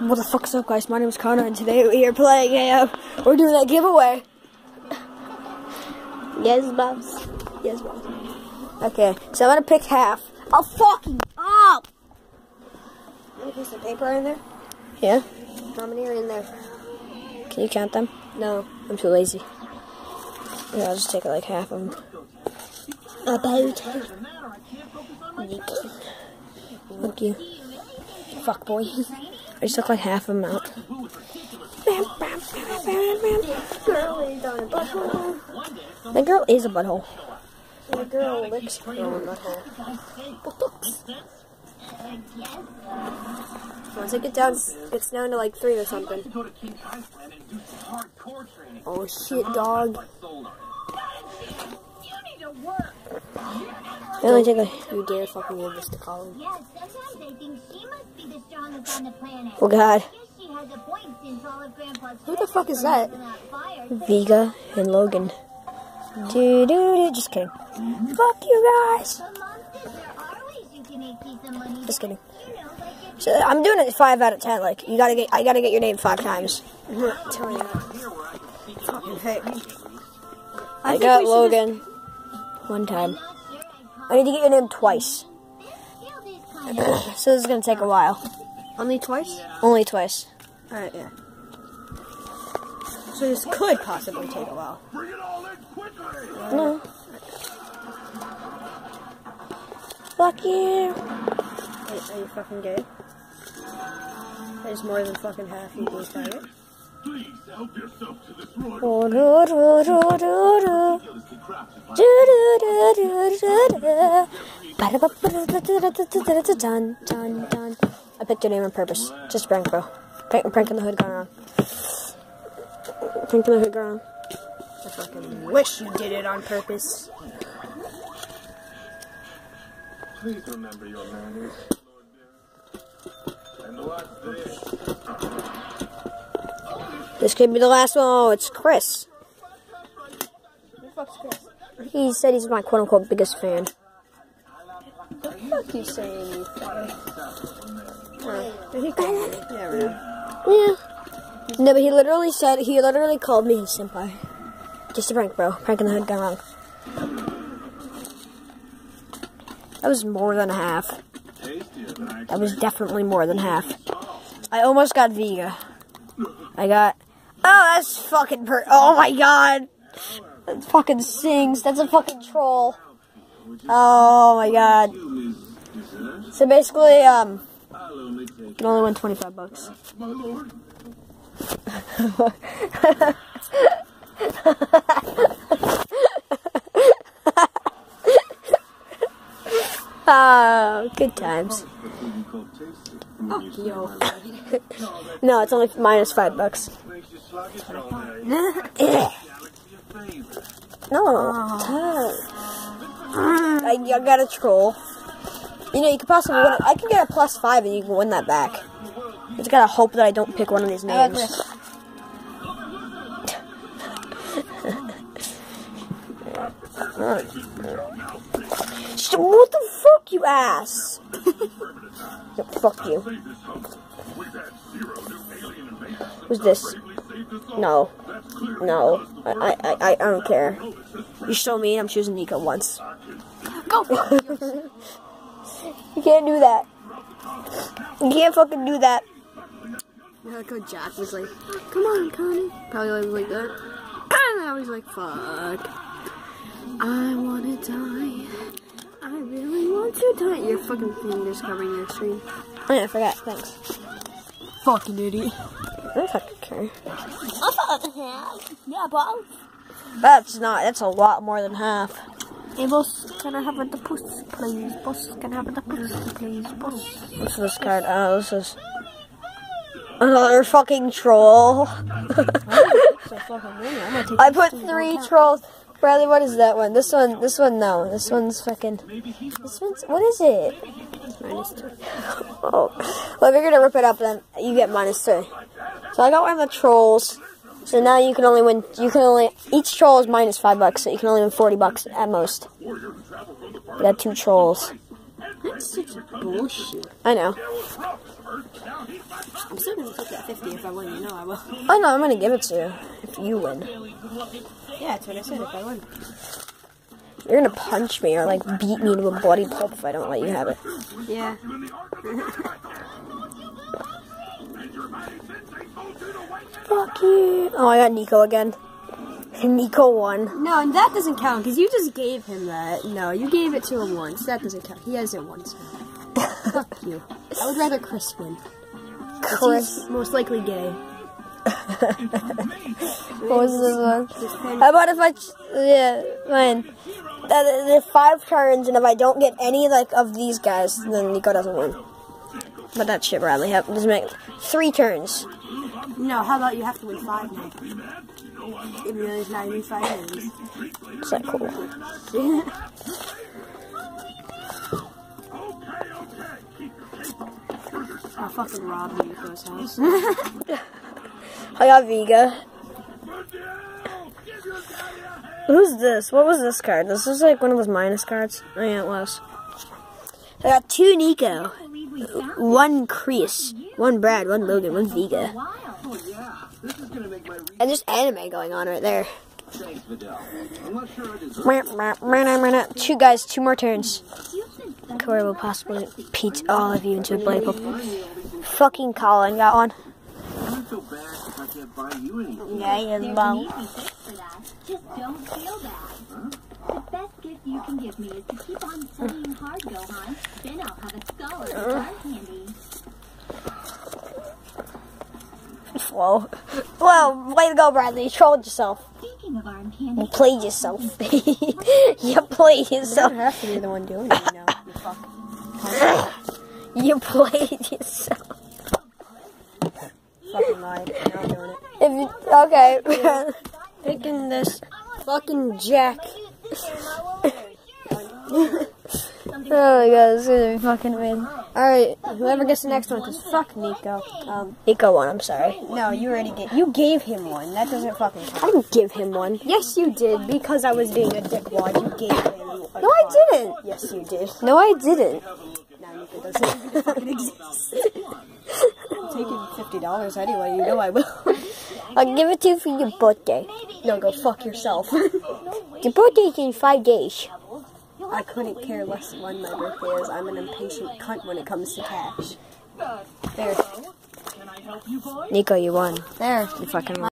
What the fuck's up, guys? My name is Connor, and today we are playing a. Uh, we're doing a giveaway. Yes, Bobs. Yes, Bobs. Okay, so I'm gonna pick half. Oh, fucking up! Let me put some paper in there. Yeah. How many are in there? Can you count them? No, I'm too lazy. Yeah, I'll just take like half of them. About. Thank you. Fuck boy. I just took like half of them out. Girl is on a butthole. The girl is a butthole. The girl licks her own butthole. Once it gets down, it's down to like three or something. Oh shit, dog. I only take a you dare fucking give this to Colin. Oh god. Guess she has a point since all of Grandpa's Who the fuck is that? were not fired. Vega and Logan. Do do do. Just kidding. Fuck you guys. But Mom says there are ways you can make decent money. Just kidding. You know, like if So I'm doing it five out of ten. Like you gotta get, I gotta get your name five times. I'm not telling you. Fucking fake. I think got Logan one time. not sure I I need to get your name twice. So this is gonna take a while. Only twice? Only twice. Alright, yeah. So this could possibly take a while. Bring it all in quickly! No. Fuck you. Wait, are you fucking gay? There's more than fucking half you do, do, do. Dun, dun, dun. I picked your name on purpose. Just prank, bro. Prank, prank in the hood gone wrong. Prank in the hood gone wrong. I fucking wish you did it on purpose. Please remember your manners, Lord And watch this. This could be the last one. Oh, it's Chris. Who fuck's Chris? He said he's my quote unquote biggest fan. What the fuck you saying, you fucker? Did he call me? Never know. Yeah. No, but he literally said, he literally called me his senpai. Just a prank, bro. Prank in the hood gone wrong. That was more than half. Tastier than I That was definitely more than half. I almost got Vega. I got. Oh, that's fucking per. Oh my god! That fucking sings. That's a fucking troll. Oh my god. So basically, um, I'll only take you can only win 25 bucks. my lord. Oh, good times. The food you call tasty. When you say Yo. my lord, No, it's only minus five bucks. no. Galaxy a favor. I, I got a troll. You know, you could possibly win. I can get a plus five and you can win that back. You just gotta hope that I don't pick one of these names. So what the fuck, you ass? Yo, fuck you. Save this house. We've had zero new alien invaders. Who's this? Bravely saved us all. No, no, I, I, I, I don't care. You're so mean. I'm choosing Nico once. Go fuck you. You can't do that. You can't fucking do that. Yeah, Jack was like, come on, Connie. Probably like, like that. And I was like, fuck. I wanna die. I really want to. Your fucking fingers covering your screen. Oh yeah, I forgot. Thanks. Fucking idiot. I don't fucking care. Yeah, but That's not. That's a lot more than half. Hey, boss, can I have the puss, please? Boss, can I have the puss, please? Boss. What's this card? Oh, this is another fucking troll. So fucking many. I'm gonna take I put three trolls. Bradley, what is that one? This one. This one. No. This one's fucking. This one's. What is it? minus two. Oh. Well, if you're gonna rip it up, then you get minus two. So I got one of the trolls. So now you can only win. You can only each troll is minus five bucks. So you can only win forty bucks at most. You got two trolls. That's such bullshit. I know. I'm sitting gonna take that 50 if I win. You know I will. Oh no, I'm gonna give it to you you win. Yeah, that's what I said. If I win. You're gonna punch me or like beat me to a bloody pulp if I don't let you have it. Yeah. Fuck you. Oh, I got Nico again. Nico won. No, and that doesn't count because you just gave him that. No, you gave it to him once. That doesn't count. He hasn't once. Fuck you. I would rather Chris win. Chris. He's most likely gay. What was this one? How about if I, ch- yeah, uh, there's five turns, and if I don't get any like of these guys, then Nico doesn't win. But that shit Bradley have just make three turns. No, how about you have to win five now? Even though there's not even five names. It's like cool. I'll fucking rob Nico's house. I got Vega. Who's this? What was this card? This is like one of those minus cards. Oh yeah, it was. I got two Nico, one Chris, one Brad, one Logan, one Vega, and there's anime going on right there. Two guys, two more turns. Corey will possibly beat all of you into a blade. Fucking Colin got one. I don't feel bad if I can't buy you anything. Yeah, he There's is an long. easy fix for that. Just don't feel bad. The best gift you can give me is to keep on studying hard, Gohan. Then I'll have a scholar for dark candy. Whoa. Whoa, way to go, Bradley. You trolled yourself. Speaking of arm You played yourself. you played You yourself. don't have to be the one doing it now. You fuck. You played yourself. Fucking lied. I'm doing it. If you, okay. Picking this fucking Jack. Oh my god, this is gonna be fucking win. Alright, whoever gets the next one, because fuck Nico. Um, Nico won, I'm sorry. no, you already did. You gave him one. That doesn't fucking count. I didn't give him one. Yes, you did, because I was being a dickwad. You gave him one. No, I didn't. Yes, you did. No, I didn't. Now Nico doesn't fucking exist. Taking fifty dollars anyway. You know I will. I'll give it to you for your birthday. no, go fuck yourself. Your birthday's in five days. I couldn't care less when my birthday is. I'm an impatient cunt when it comes to cash. There, Nico, you won. there. You fucking won.